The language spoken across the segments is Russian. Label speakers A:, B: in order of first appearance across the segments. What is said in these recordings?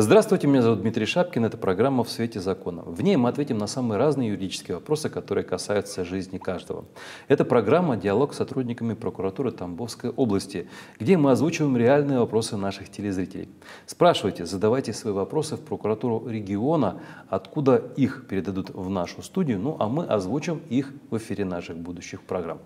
A: Здравствуйте, меня зовут Дмитрий Шапкин, это программа «В свете закона». В ней мы ответим на самые разные юридические вопросы, которые касаются жизни каждого. Это программа «Диалог с сотрудниками прокуратуры Тамбовской области», где мы озвучиваем реальные вопросы наших телезрителей. Спрашивайте, задавайте свои вопросы в прокуратуру региона, откуда их передадут в нашу студию, ну а мы озвучим их в эфире наших будущих программ.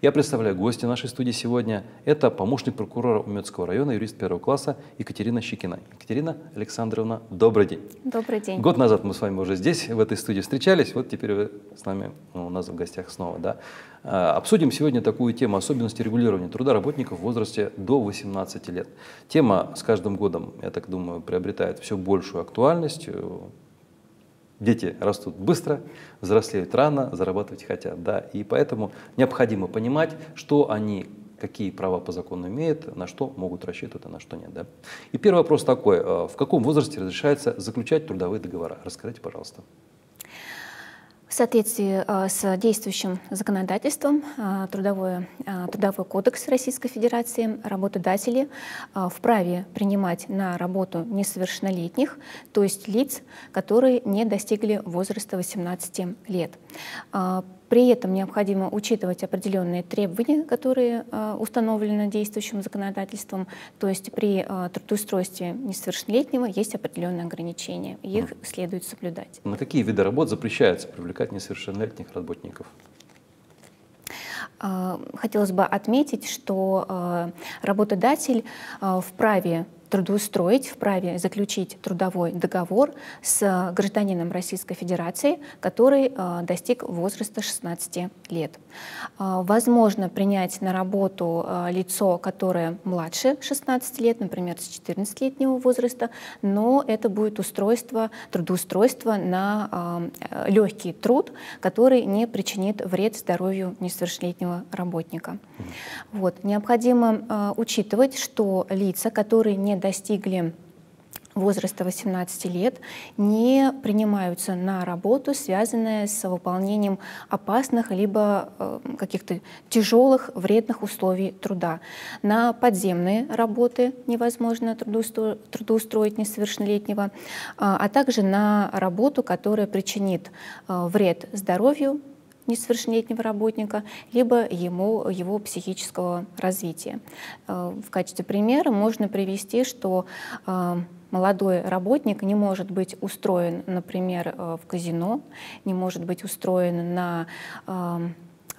A: Я представляю гостя нашей студии сегодня. Это помощник прокурора Умецкого района, юрист первого класса Екатерина Щекина. Екатерина Александровна, добрый день.
B: Добрый день.
A: Год назад мы с вами уже здесь, в этой студии встречались. Вот теперь вы с нами ну, у нас в гостях снова. Да? А, обсудим сегодня такую тему особенности регулирования труда работников в возрасте до 18 лет. Тема с каждым годом, я так думаю, приобретает все большую актуальность Дети растут быстро, взрослеют рано, зарабатывать хотят. Да? И поэтому необходимо понимать, что они, какие права по закону имеют, на что могут рассчитывать, а на что нет. Да? И первый вопрос такой. Э, в каком возрасте разрешается заключать трудовые договора? Расскажите, пожалуйста.
B: Соответствии э, с действующим законодательством э, трудовой, э, Трудовой кодекс Российской Федерации работодатели вправе принимать на работу несовершеннолетних, то есть лиц, которые не достигли возраста 18 лет. При этом необходимо учитывать определенные требования, которые э, установлены действующим законодательством. То есть при э, трудоустройстве несовершеннолетнего есть определенные ограничения. Их следует соблюдать.
A: На какие виды работ запрещается привлекать несовершеннолетних работников?
B: Э, хотелось бы отметить, что работодатель вправе трудоустроить, вправе заключить трудовой договор с гражданином Российской Федерации, который э, достиг возраста 16 лет. Э, возможно принять на работу э, лицо, которое младше 16 лет, например, с 14-летнего возраста, но это будет устройство, трудоустройство на легкий труд, который не причинит вред здоровью несовершеннолетнего работника. Вот. Необходимо учитывать, что лица, которые не достигли возраста 18 лет не принимаются на работу, связанные с выполнением опасных либо э, каких-то тяжелых вредных условий труда. На подземные работы невозможно трудоустро трудоустроить несовершеннолетнего, а, а также на работу, которая причинит э, вред здоровью несовершеннолетнего работника, либо ему, его психического развития. Э, в качестве примера можно привести, что э, молодой работник не может быть устроен, например, э, в казино, не может быть устроен на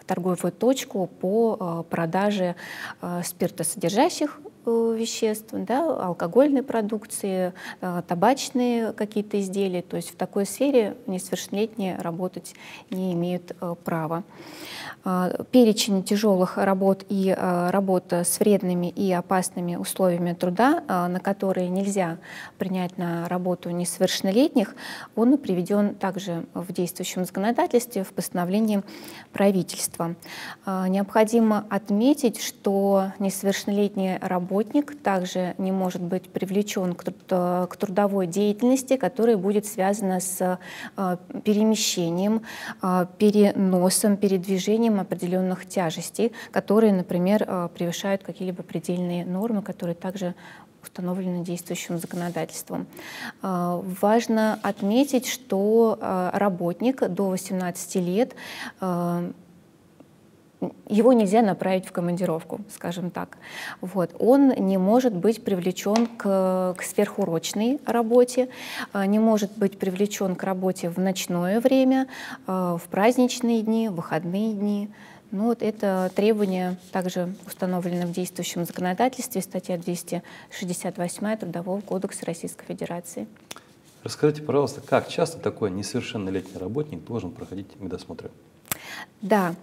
B: торговую точку по продаже спиртосодержащих веществ, да, алкогольной продукции, табачные какие-то изделия. То есть в такой сфере несовершеннолетние работать не имеют права. А, перечень тяжелых работ и работа с вредными и опасными условиями труда, на которые нельзя принять на работу несовершеннолетних, он приведен также в действующем законодательстве в постановлении правительства. Необходимо отметить, что несовершеннолетний работник также не может быть привлечен к трудовой деятельности, которая будет связана с перемещением, переносом, передвижением определенных тяжестей, которые, например, э, превышают какие-либо предельные нормы, которые также установлены действующим законодательством. Э, важно отметить, что э, работник до 18 лет его нельзя направить в командировку, скажем так. Вот. Он не может быть привлечен к, к сверхурочной работе, не может быть привлечен к работе в ночное время, в праздничные дни, в выходные дни. Ну, вот это требование также установлено в действующем законодательстве, статья 268 Трудового кодекса Российской Федерации.
A: Расскажите, пожалуйста, как часто такой несовершеннолетний работник должен проходить медосмотры?
B: Да,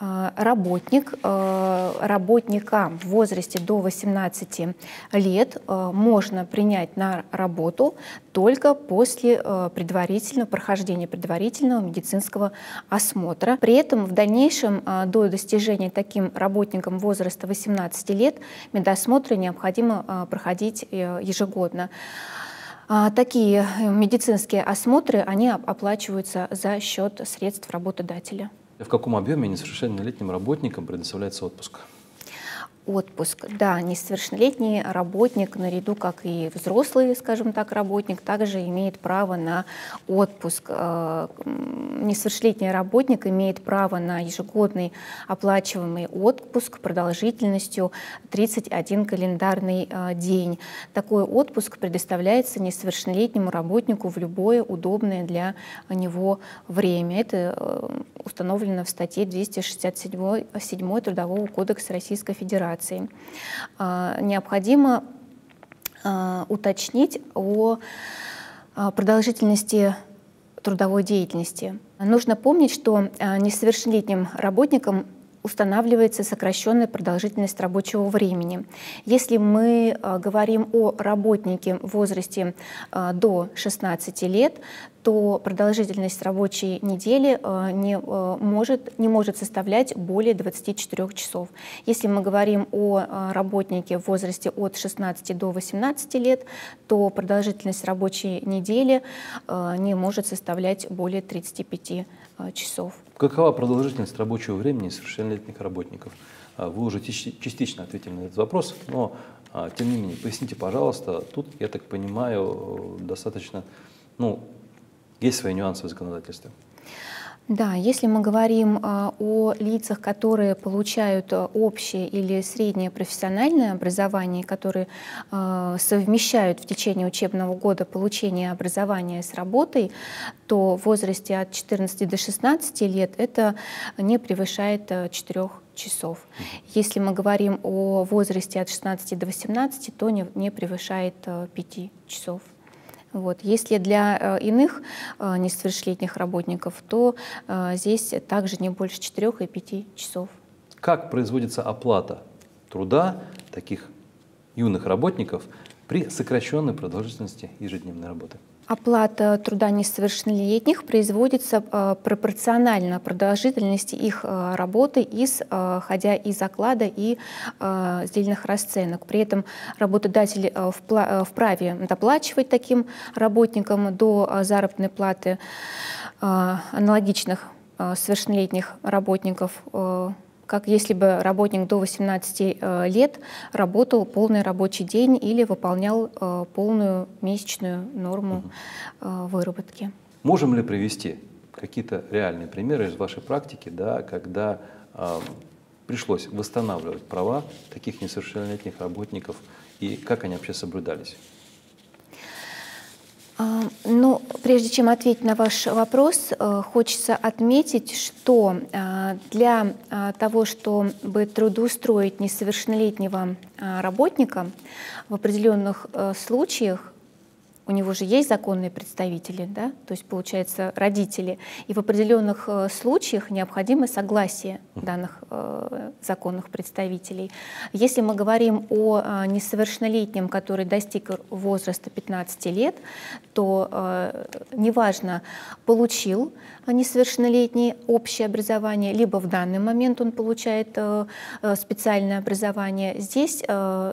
B: а, работник, а, работника в возрасте до 18 лет а, можно принять на работу только после предварительного прохождения предварительного медицинского осмотра. При этом в дальнейшем до достижения таким работникам возраста 18 лет медосмотры необходимо проходить э, ежегодно. Такие медицинские осмотры, они оплачиваются за счет средств работодателя.
A: В каком объеме несовершеннолетним работникам предоставляется отпуск?
B: отпуск. Да, несовершеннолетний работник, наряду как и взрослый, скажем так, работник, также имеет право на отпуск. Э, несовершеннолетний работник имеет право на ежегодный оплачиваемый отпуск продолжительностью 31 календарный э, день. Такой отпуск предоставляется несовершеннолетнему работнику в любое удобное для него время. Это э, установлено в статье 267 Трудового кодекса Российской Федерации. А, необходимо а, уточнить о а, продолжительности трудовой деятельности. Нужно помнить, что несовершеннолетним работникам устанавливается сокращенная продолжительность рабочего времени. Если мы говорим о работнике в возрасте до 16 лет, то продолжительность рабочей недели э, не, э, может, не может составлять более 24 часов. Если мы говорим о э, работнике в возрасте от 16 до 18 лет, то продолжительность рабочей недели не может составлять более 35 часов.
A: Какова продолжительность рабочего времени совершеннолетних работников? Вы уже частично ответили на этот вопрос, но тем не менее, поясните, пожалуйста, тут, я так понимаю, достаточно ну, есть свои нюансы в законодательстве.
B: Да, если мы говорим э, о лицах, которые получают э, общее или среднее профессиональное образование, которые э, совмещают в течение учебного года получение образования с работой, то в возрасте от 14 до 16 лет это не превышает 4 часов. Если мы говорим о возрасте от 16 до 18, то не превышает 5 часов. Вот. Если для э, иных э, несовершеннолетних работников, то э, здесь также не больше 4 и 5 часов.
A: Как производится оплата труда таких юных работников при сокращенной продолжительности ежедневной работы?
B: Оплата труда несовершеннолетних производится э, пропорционально продолжительности их э, работы, исходя из оклада и э, сдельных расценок. При этом работодатель вправе доплачивать таким работникам до заработной платы аналогичных совершеннолетних работников как если бы работник до 18 э, лет работал полный рабочий день или выполнял э, полную месячную норму угу. выработки.
A: Можем ли привести какие-то реальные примеры из вашей практики, да, когда э, пришлось восстанавливать права таких несовершеннолетних работников и как они вообще соблюдались?
B: А, ну, прежде чем ответить на ваш вопрос, э, хочется отметить, что э, для э, того, чтобы трудоустроить несовершеннолетнего работника, в определенных случаях у него же есть законные представители, да? то есть, получается, родители. И в определенных э, случаях необходимо согласие данных э, законных представителей. Если мы говорим о э, несовершеннолетнем, который достиг возраста 15 лет, то неважно, получил несовершеннолетний общее образование, либо в данный момент он получает специальное образование, здесь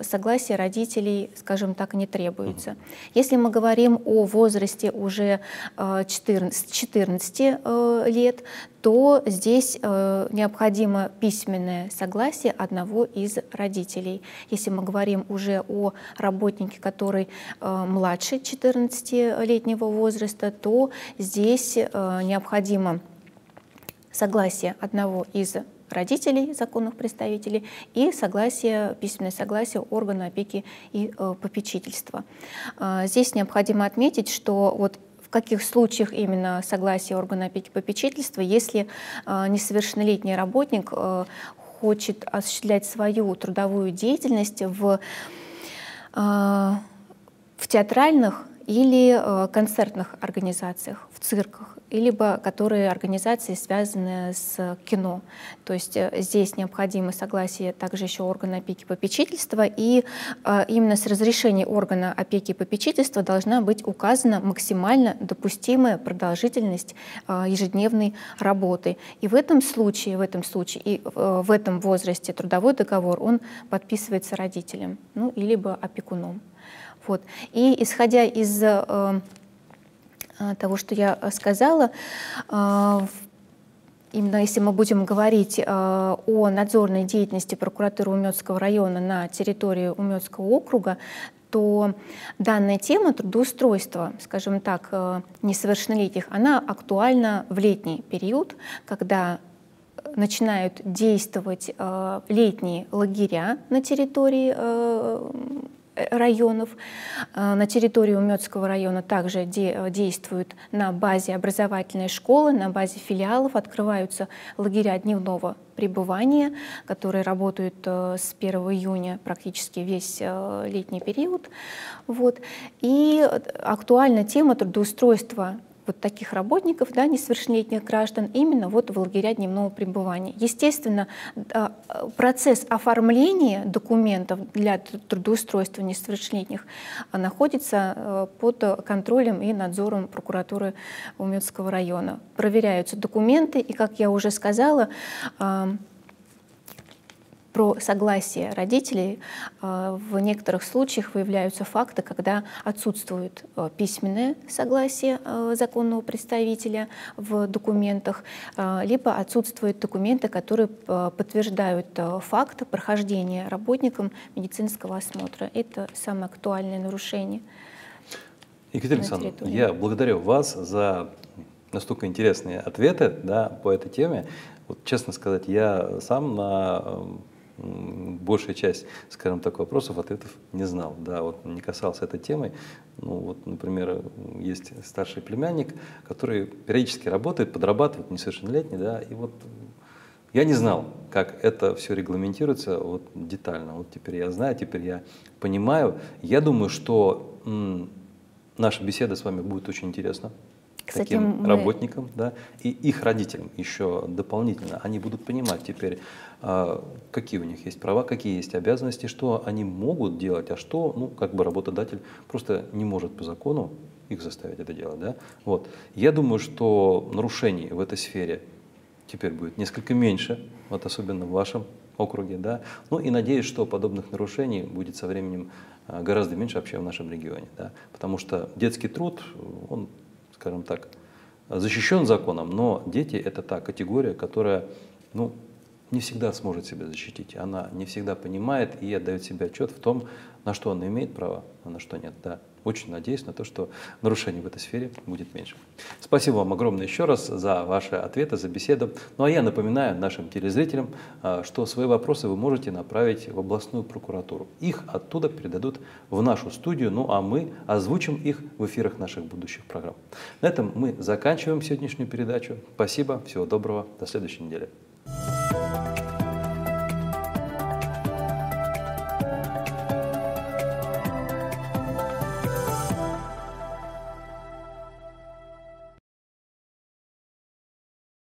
B: согласие родителей, скажем так, не требуется. Если мы говорим о возрасте уже 14, 14 э, лет, то здесь э, необходимо письменное согласие одного из родителей. Если мы говорим уже о работнике, который э, младше 14-летнего возраста, то здесь необходимо согласие одного из родителей, законных представителей, и согласие, письменное согласие органа опеки и э, попечительства. Э, здесь необходимо отметить, что вот в каких случаях именно согласие органа опеки и попечительства, если э, несовершеннолетний работник э, хочет осуществлять свою трудовую деятельность в, э, в театральных или э, концертных организациях, в цирках, либо которые организации связаны с кино. То есть э, здесь необходимо согласие также еще органа опеки и попечительства, и э, именно с разрешения органа опеки и попечительства должна быть указана максимально допустимая продолжительность ежедневной работы. И в этом случае, в этом случае и в этом возрасте трудовой договор, он подписывается родителем, ну, либо опекуном. Вот. И исходя из э, э, того, что я сказала, э, именно если мы будем говорить э, о надзорной деятельности прокуратуры Уметского района на территории Уметского округа, то данная тема трудоустройства, скажем так, э, несовершеннолетних, она актуальна в летний период, когда начинают действовать э, летние лагеря на территории районов. Э, на территории Уметского района также де э, действуют на базе образовательной школы, на базе филиалов открываются лагеря дневного пребывания, которые работают э, с 1 июня практически весь летний период. Вот. И актуальна тема трудоустройства вот таких работников, да, несовершеннолетних граждан, именно вот в лагеря дневного пребывания. Естественно, процесс оформления документов для трудоустройства несовершеннолетних находится э, под контролем и надзором прокуратуры Уметского района. Проверяются документы, и, как я уже сказала, про согласие родителей э, в некоторых случаях выявляются факты, когда отсутствует э, письменное согласие э, законного представителя в документах, либо отсутствуют документы, которые подтверждают факт прохождения работникам медицинского осмотра. Это самое актуальное нарушение.
A: Екатерина Александровна, я благодарю вас за настолько интересные ответы да, по этой теме. Вот, честно сказать, я сам на большая часть, скажем так, вопросов, ответов не знал. Да, вот не касался этой темы. Ну, вот, например, есть старший племянник, который периодически работает, подрабатывает, несовершеннолетний, да, и вот я не знал, как это все регламентируется вот детально. Вот теперь я знаю, теперь я понимаю. Я думаю, что м, наша беседа с вами будет очень интересна Кстати, таким мы... работникам, да, и их родителям еще дополнительно. Они будут понимать теперь, а, какие у них есть права, какие есть обязанности, что они могут делать, а что, ну, как бы работодатель просто не может по закону их заставить это делать, да. Вот. Я думаю, что нарушений в этой сфере теперь будет несколько меньше, вот особенно в вашем округе, да. Ну и надеюсь, что подобных нарушений будет со временем а, гораздо меньше вообще в нашем регионе, да. Потому что детский труд, он скажем так, защищен законом, но дети – это та категория, которая ну, не всегда сможет себя защитить. Она не всегда понимает и отдает себе отчет в том, на что она имеет право, а на что нет. Да. Очень надеюсь на то, что нарушений в этой сфере будет меньше. Спасибо вам огромное еще раз за ваши ответы, за беседу. Ну а я напоминаю нашим телезрителям, а, что свои вопросы вы можете направить в областную прокуратуру. Их оттуда передадут в нашу студию, ну а мы озвучим их в эфирах наших будущих программ. На этом мы заканчиваем сегодняшнюю передачу. Спасибо, всего доброго, до следующей недели.